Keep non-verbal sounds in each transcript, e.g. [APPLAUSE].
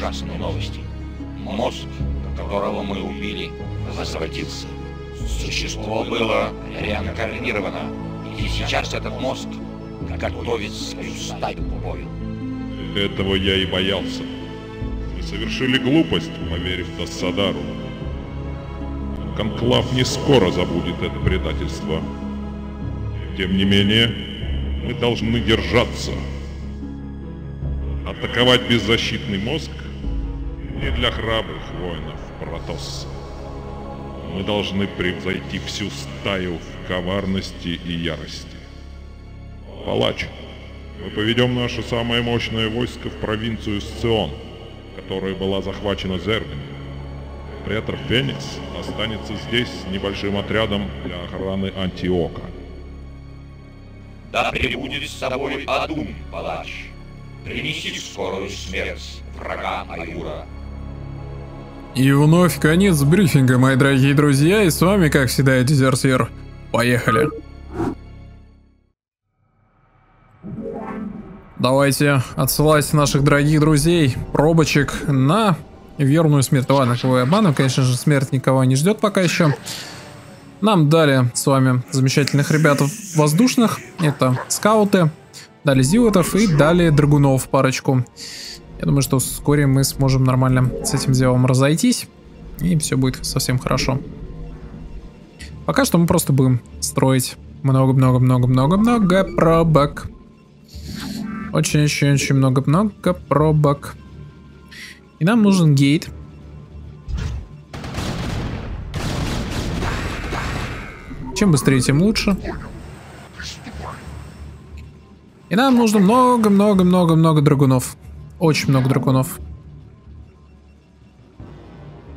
Ужасные новости. Мозг, которого мы убили, возвратился. Существо было реинкарнировано, и сейчас этот мозг готовит свою стаю к бою. Этого я и боялся. Мы совершили глупость, поверив Тассадару. Конклав не скоро забудет это предательство. Тем не менее, мы должны держаться. Атаковать беззащитный мозг не для храбрых воинов Протосса. Мы должны превзойти всю стаю в коварности и ярости. Палач, мы поведем наше самое мощное войско в провинцию Сцион, которая была захвачена Зергами. Претор Феникс останется здесь с небольшим отрядом для охраны Антиока. Да пребудет с тобой Адум, палач. Принеси скорую смерть врагам Аюра. И вновь конец брифинга, мои дорогие друзья, и с вами, как всегда, Дезертир. Поехали. Давайте отсылать наших дорогих друзей, пробочек, на верную смерть. Ладно, кого я обманываю, конечно же, смерть никого не ждет пока еще. Нам дали с вами замечательных ребят воздушных. Это скауты, дали зилотов и дали драгунов парочку. Я думаю, что вскоре мы сможем нормально с этим делом разойтись. И все будет совсем хорошо. Пока что мы просто будем строить много-много-много-много-много пробок. Очень-очень-очень много-много пробок. И нам нужен гейт. Чем быстрее, тем лучше. И нам нужно много-много-много-много драгунов. Очень много драконов.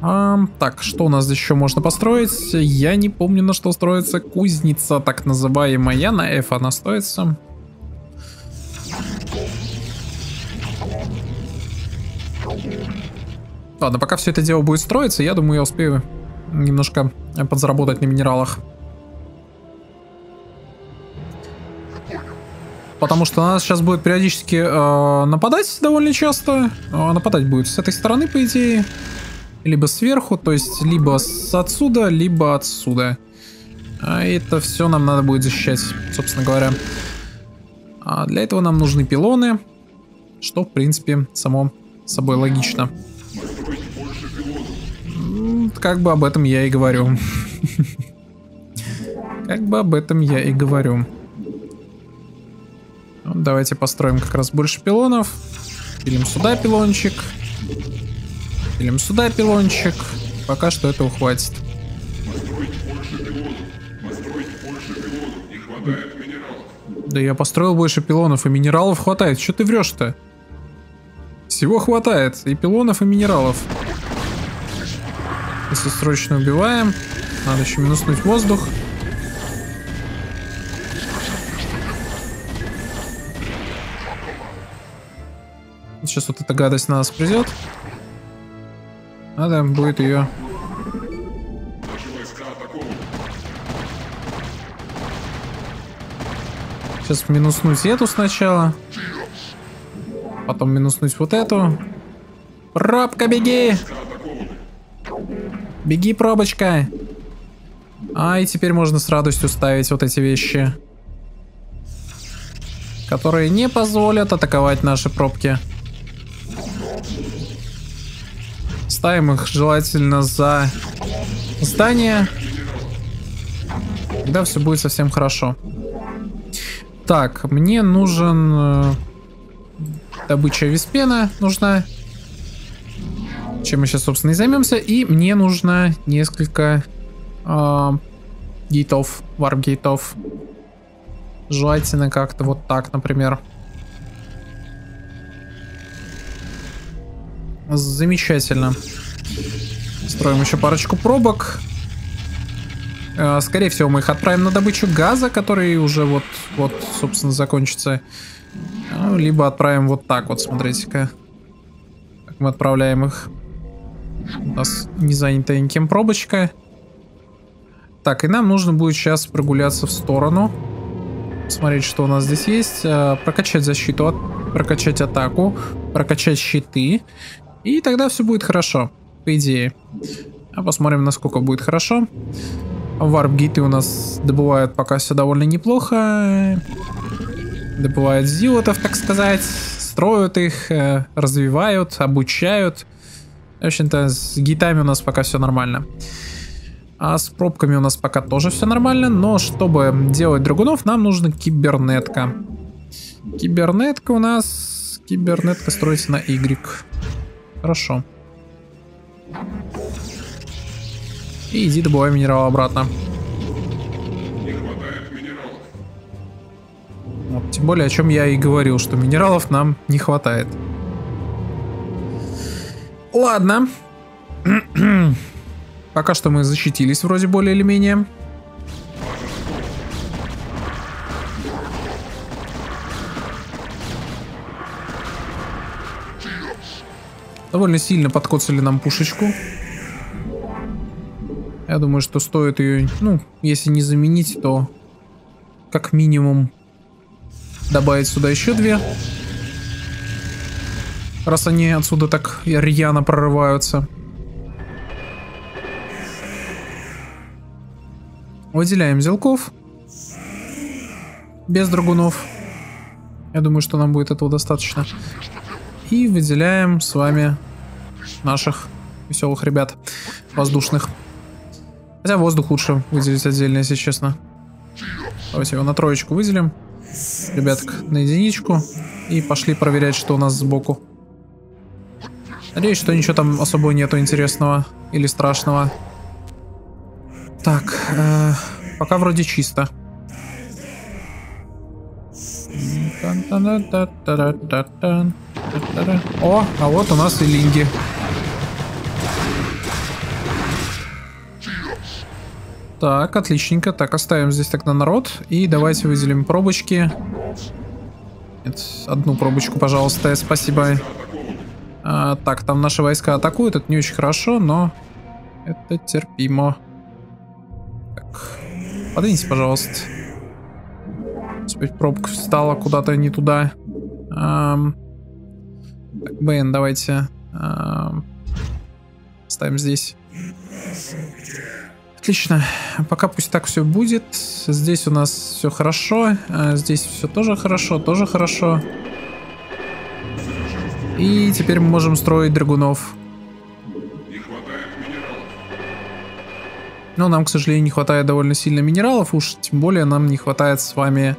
А, так, что у нас еще можно построить? Я не помню, на что строится кузница, так называемая. На F она строится. Ладно, пока все это дело будет строиться, я думаю, я успею немножко подзаработать на минералах. Потому что она сейчас будет периодически э, нападать довольно часто. Э, нападать будет с этой стороны, по идее. Либо сверху, то есть либо с отсюда, либо отсюда. А это все нам надо будет защищать, собственно говоря. А для этого нам нужны пилоны. Что, в принципе, само собой логично. Как бы об этом я и говорю. [LAUGHS] Как бы об этом я и говорю. Давайте построим как раз больше пилонов. Пилим сюда пилончик. Пилим сюда пилончик. Пока что этого хватит. Да я построил больше пилонов и минералов хватает. Что ты врешь-то? Всего хватает. И пилонов, и минералов. Если срочно убиваем. Надо еще минуснуть воздух. Сейчас вот эта гадость на нас придет. Надо будет ее... Сейчас минуснуть эту сначала. Потом минуснуть вот эту. Пробка, беги! Беги, пробочка! А, и теперь можно с радостью ставить вот эти вещи. Которые не позволят атаковать наши пробки. Ставим их желательно за здание. Тогда все будет совсем хорошо. Так, мне нужен... Э, добыча веспена нужна. Чем мы сейчас, собственно, и займемся. И мне нужно несколько э, gate ов, warp gate ов. Желательно как-то вот так, например. Замечательно. Строим еще парочку пробок. Э, скорее всего, мы их отправим на добычу газа, который уже вот, вот, собственно, закончится. Ну, либо отправим вот так вот, смотрите-ка. Так мы отправляем их. У нас не занята никем пробочка. Так, и нам нужно будет сейчас прогуляться в сторону. Посмотреть, что у нас здесь есть. Э, прокачать защиту, прокачать атаку, прокачать щиты. И тогда все будет хорошо, по идее. А посмотрим, насколько будет хорошо. Варп-гиты у нас добывают пока все довольно неплохо. Добывают зилотов, так сказать. Строят их, э, развивают, обучают. В общем-то, с гитами у нас пока все нормально. А с пробками у нас пока тоже все нормально, но чтобы делать драгунов, нам нужна кибернетка. Кибернетка у нас... Кибернетка строится на Y. Хорошо. И иди добывай минерал обратно. Вот, тем более, о чем я и говорил, что минералов нам не хватает. Ладно. [CLEARS THROAT] Пока что мы защитились вроде более или менее. Довольно сильно подкоцали нам пушечку. Я думаю, что стоит ее, ну, если не заменить, то как минимум добавить сюда еще две. Раз они отсюда так рьяно прорываются. Выделяем зелков. Без драгунов. Я думаю, что нам будет этого достаточно. И выделяем с вами наших веселых ребят воздушных. Хотя воздух лучше выделить отдельно, если честно. Давайте его на троечку выделим. Ребяток на единичку. И пошли проверять, что у нас сбоку. Надеюсь, что ничего там особо нету интересного или страшного. Так, э, пока вроде чисто. О, а вот у нас и линги. Так, отличненько. Так, оставим здесь тогда народ. И давайте выделим пробочки. Нет, одну пробочку, пожалуйста, спасибо. А, так, там наши войска атакуют. Это не очень хорошо, но это терпимо. Так, подвиньте, пожалуйста. Теперь пробка встала куда-то не туда. Ам... Бен, давайте. Ам... Ставим здесь. Отлично. Пока пусть так все будет. Здесь у нас все хорошо. А здесь все тоже хорошо, тоже хорошо. И теперь мы можем строить драгунов. Но нам, к сожалению, не хватает довольно сильно минералов. Уж тем более нам не хватает с вами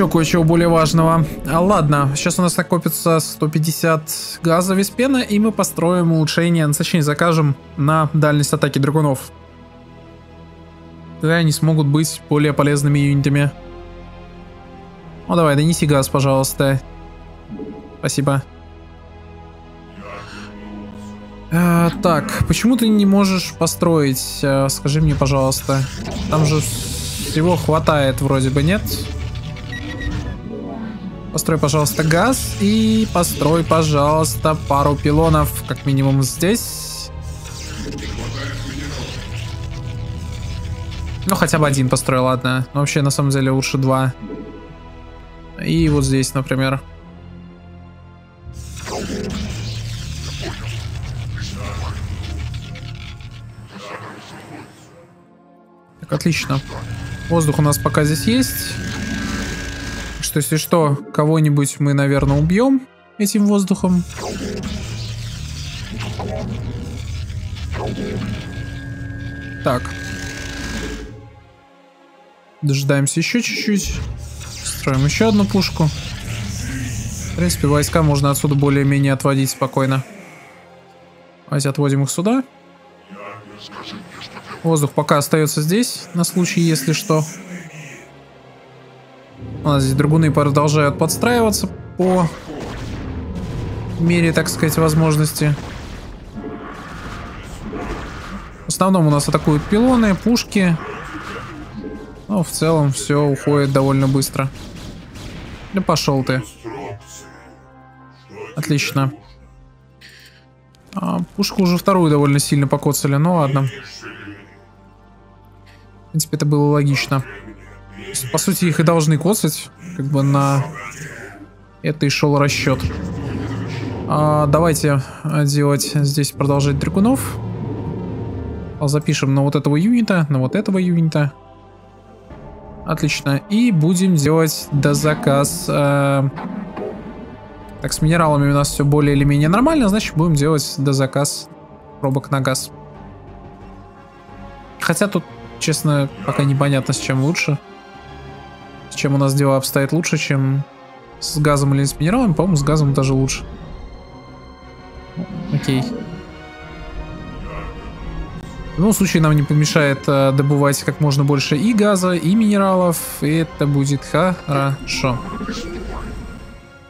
еще кое-чего более важного. А, ладно, сейчас у нас накопится 150 газа Веспена, и мы построим улучшение, ну, точнее закажем на дальность атаки драгунов. Тогда они смогут быть более полезными юнитами. Ну давай, донеси газ, пожалуйста. Спасибо. А, так, почему ты не можешь построить? А, скажи мне, пожалуйста. Там же всего хватает вроде бы, нет? Нет. Построй, пожалуйста, газ и построй, пожалуйста, пару пилонов, как минимум здесь. Ну, хотя бы один построй, ладно. Но вообще, на самом деле, лучше два. И вот здесь, например. Так, отлично. Воздух у нас пока здесь есть что если что, кого-нибудь мы, наверное, убьем этим воздухом. Так. Дожидаемся еще чуть-чуть. Строим еще одну пушку. В принципе, войска можно отсюда более-менее отводить спокойно. Давайте отводим их сюда. Воздух пока остается здесь, на случай, если что. У нас здесь драгуны продолжают подстраиваться по мере, так сказать, возможности. В основном у нас атакуют пилоны, пушки. Но в целом все уходит довольно быстро. Да пошел ты. Отлично. А, пушку уже вторую довольно сильно покоцали, ну ладно. В принципе, это было логично. По сути, их и должны коцать. Как бы на это и шел расчет. А, давайте делать здесь продолжать драгунов. Запишем на вот этого юнита, на вот этого юнита. Отлично. И будем делать дозаказ. Э, так, с минералами у нас все более или менее нормально, значит будем делать дозаказ пробок на газ. Хотя тут, честно, пока непонятно, с чем лучше. Чем у нас дела обстоят лучше, чем с газом или с минералами. По-моему, с газом даже лучше. Окей. В любом случае нам не помешает э, добывать как можно больше и газа, и минералов, и это будет хорошо.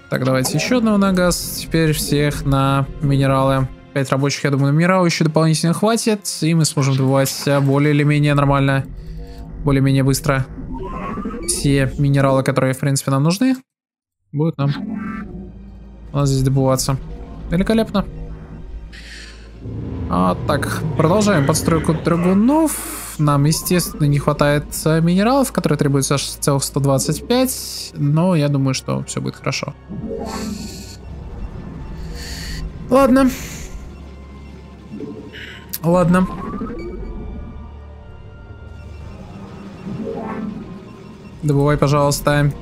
Так, давайте еще одного на газ, теперь всех на минералы. 5 рабочих, я думаю, на минералы еще дополнительно хватит, и мы сможем добывать более или менее нормально, более-менее быстро. Все минералы, которые, в принципе, нам нужны, будут нам у нас здесь добываться. Великолепно. А, так, продолжаем подстройку драгунов. Нам, естественно, не хватает минералов, которые требуются аж целых 125. Но я думаю, что все будет хорошо. Ладно. Ладно. Добывай, пожалуйста.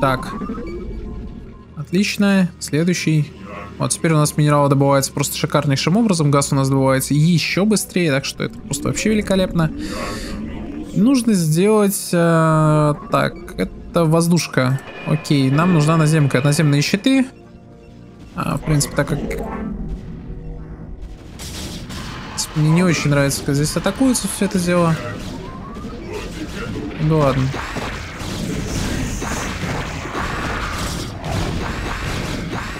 Так. Отлично. Следующий. Вот теперь у нас минералы добываются просто шикарнейшим образом. Газ у нас добывается еще быстрее, так что это просто вообще великолепно. Нужно сделать... Э, так, это воздушка. Окей, нам нужна наземка. Наземные щиты. А, в принципе, так как... Мне не очень нравится, как здесь атакуется все это дело. Ну ладно.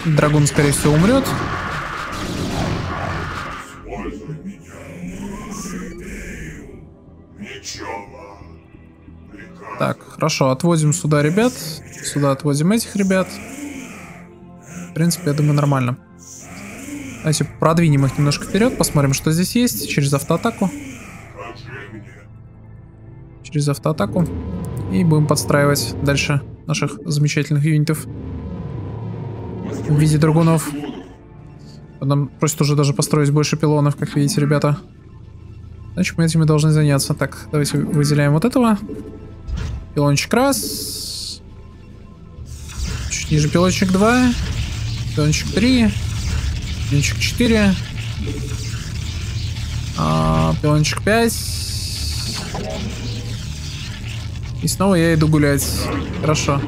Драгун, скорее всего, умрет. Так, хорошо, отводим сюда ребят. Сюда отводим этих ребят. В принципе, я думаю, нормально. Давайте продвинем их немножко вперед, посмотрим, что здесь есть. Через автоатаку. Через автоатаку. И будем подстраивать дальше наших замечательных юнитов в виде драгунов. Нам просят уже даже построить больше пилонов, как видите, ребята. Значит, мы этими должны заняться. Так, давайте выделяем вот этого. Пилончик раз. Чуть ниже пилончик два. Пилончик три. Пилончик четыре. А, пилончик пять. И снова я иду гулять. Хорошо.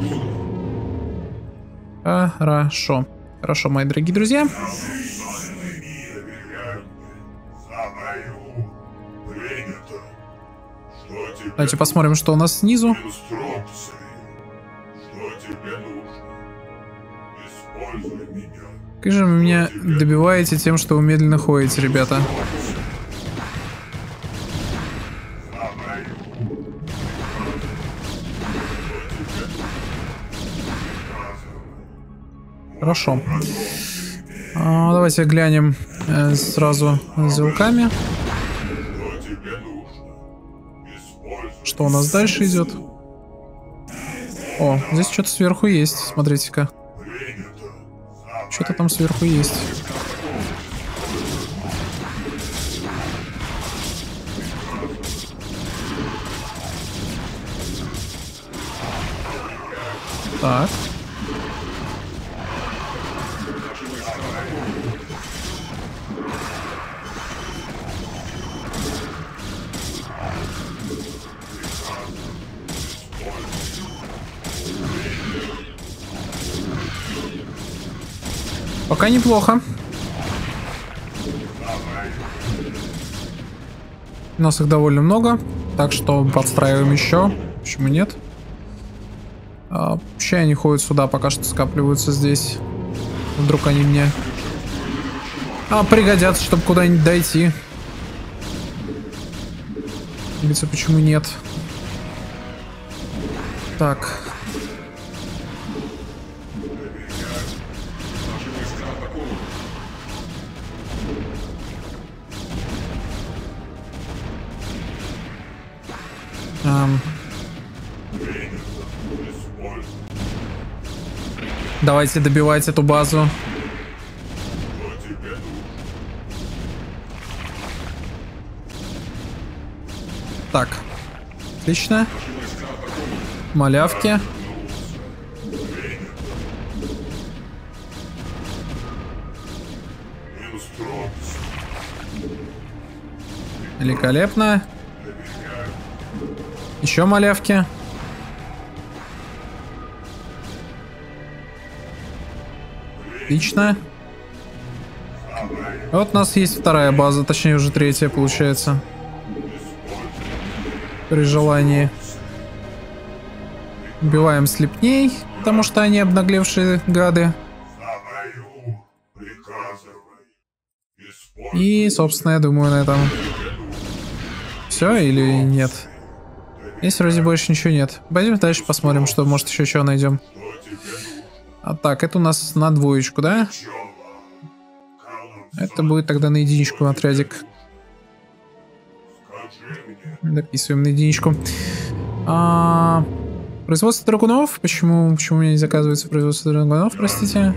Хорошо. Хорошо, мои дорогие друзья. Давайте посмотрим, что у нас снизу. Как же вы меня добиваете тем, что вы медленно ходите, ребята? Хорошо. А, давайте глянем э, сразу за руками. Что у нас дальше идет? О, здесь что-то сверху есть, смотрите-ка. Что-то там сверху есть. Так. Пока неплохо. У нас их довольно много, так что подстраиваем еще. Почему нет? А, вообще они ходят сюда, пока что скапливаются здесь. Вдруг они мне а, пригодятся, чтобы куда-нибудь дойти. Видите, почему нет? Так, Давайте добивать эту базу. Так. Отлично. Малявки. Великолепно. Еще малявки. Отлично. Вот у нас есть вторая база, точнее уже третья получается. При желании. Убиваем слепней, потому что они обнаглевшие гады. И, собственно, я думаю, на этом все или нет. Здесь вроде больше ничего нет. Пойдем дальше посмотрим, что может еще чего найдем. А так, это у нас на двоечку, да? Это будет тогда на единичку отрядик. Дописываем на единичку. А, производство драгунов? Почему, почему у меня не заказывается производство драгунов, простите?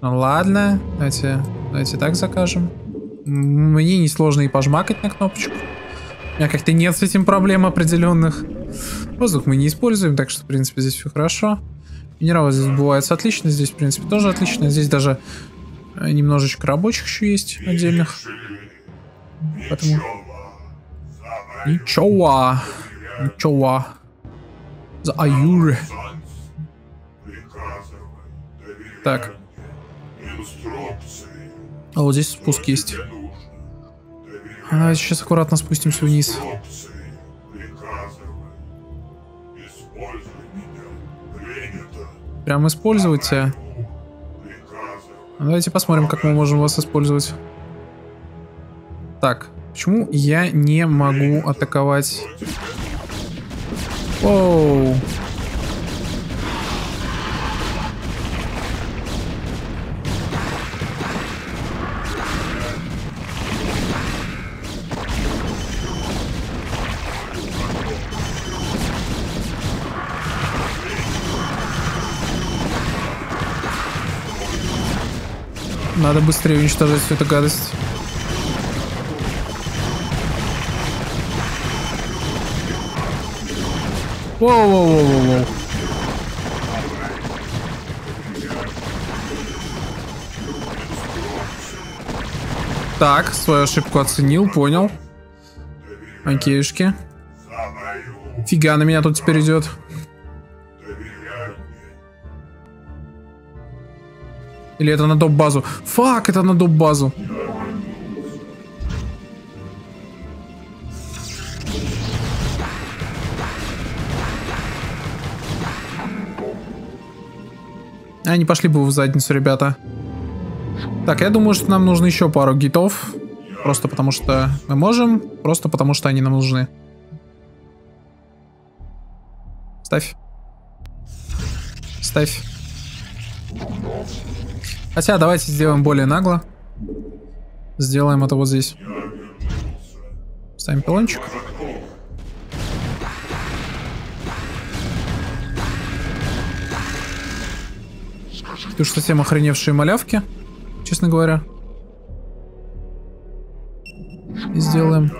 Ну ладно, давайте, давайте так закажем. Мне несложно и пожмакать на кнопочку. У меня как-то нет с этим проблем определенных. Воздух мы не используем, так что, в принципе, здесь все хорошо. Минералы здесь бывают отлично, здесь, в принципе, тоже отлично. Здесь даже э, немножечко рабочих еще есть отдельных. Поэтому... Ничего. Ничего. За Аюры. Так. А вот здесь спуск есть. Давайте сейчас аккуратно спустимся вниз. Прям используйте. Давайте посмотрим, как мы можем вас использовать. Так, почему я не могу атаковать? Оу. Надо быстрее уничтожать всю эту гадость. Воу-воу-воу-воу-воу. Так, свою ошибку оценил, понял. Окейшки. Фига на меня тут теперь идет. Или это на доп-базу? Фак, это на доп-базу. Не пошли бы в задницу, ребята. Так, я думаю, что нам нужно еще пару гитов. Просто потому что мы можем, просто потому что они нам нужны. Ставь. Ставь. Хотя давайте сделаем более нагло. Сделаем это вот здесь. Ставим пилончик. Ты что, совсем охреневшие малявки, честно говоря. И сделаем,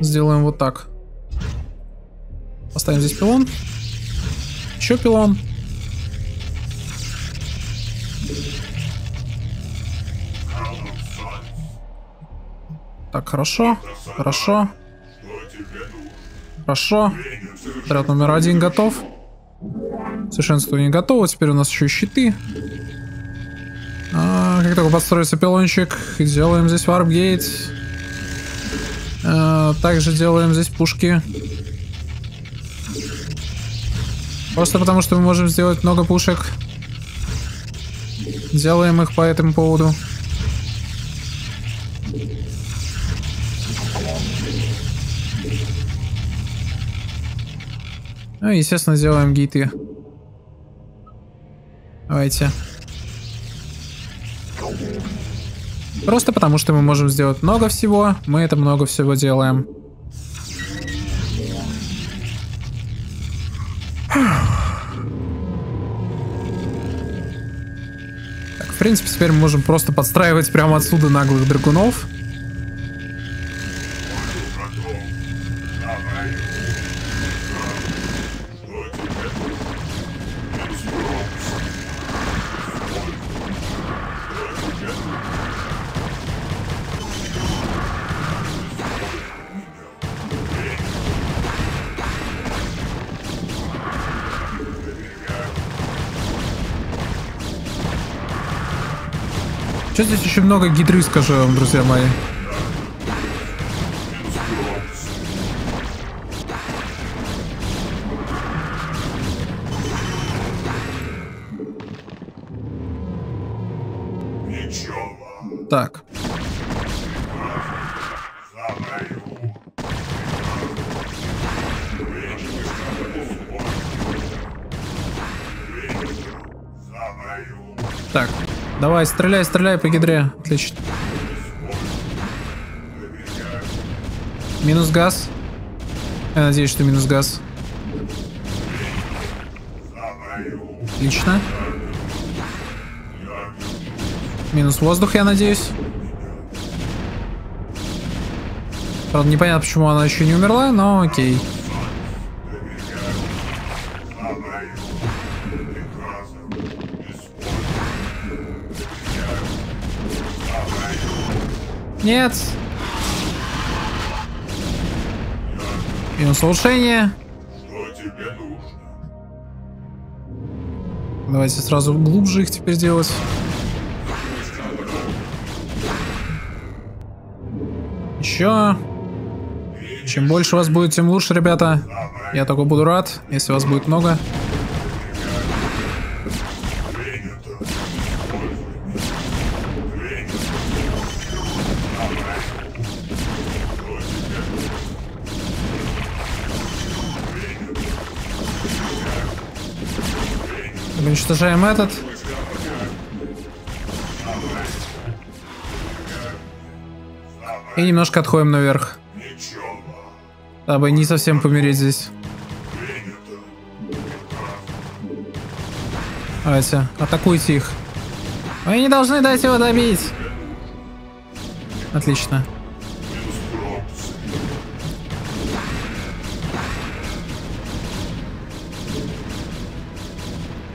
сделаем вот так. Поставим здесь пилон. Еще пилон. Так, хорошо. Хорошо. Хорошо. Отряд номер один готов. Совершенствование готово. Теперь у нас еще щиты. А, как только подстроится пилончик, делаем здесь варпгейт. А, также делаем здесь пушки. Просто потому, что мы можем сделать много пушек. Делаем их по этому поводу. Ну, естественно, сделаем гиты. Давайте. Просто потому, что мы можем сделать много всего, мы это много всего делаем. Так, в принципе, теперь мы можем просто подстраивать прямо отсюда наглых дракунов. Очень много гидры, скажу вам, друзья мои. Так. Давай, стреляй, стреляй по гидре. Отлично. Минус газ. Я надеюсь, что минус газ. Отлично. Минус воздух, я надеюсь. Правда, непонятно, почему она еще не умерла, но окей. Нет. Минус улучшение. Давайте сразу глубже их теперь делать. Еще. Чем больше вас будет, тем лучше, ребята. Я только буду рад, если вас будет много. Уничтожаем этот. И немножко отходим наверх. Дабы не совсем помереть здесь. Давайте, атакуйте их. Вы не должны дать его добить. Отлично.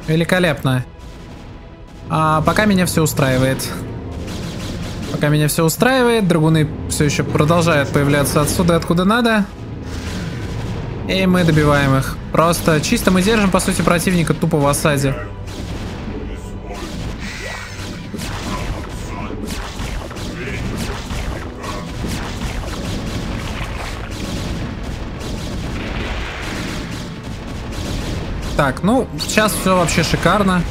Великолепно. А пока меня все устраивает. Пока меня все устраивает, драгуны все еще продолжают появляться отсюда, откуда надо. И мы добиваем их. Просто чисто мы держим, по сути, противника тупо в осаде. Так, ну, сейчас все вообще шикарно.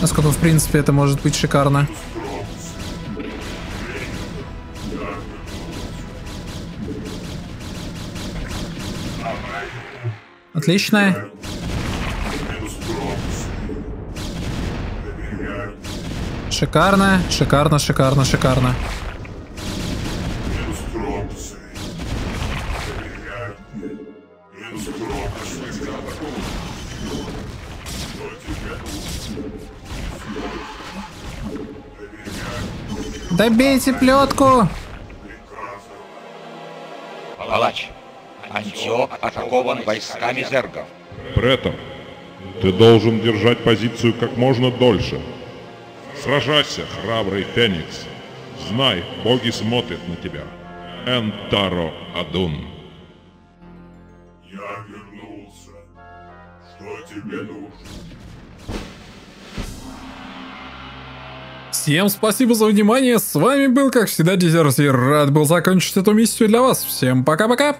Насколько, в принципе, это может быть шикарно. Отлично. Шикарно, шикарно, шикарно, шикарно. Добейте плетку! Палач, Антиох атакован войсками зергов. Претор, ты должен держать позицию как можно дольше. Сражайся, храбрый Феникс. Знай, боги смотрят на тебя. Энтаро Адун. Тебе нужно? Всем спасибо за внимание, с вами был, как всегда, Дезерс, и рад был закончить эту миссию для вас. Всем пока-пока!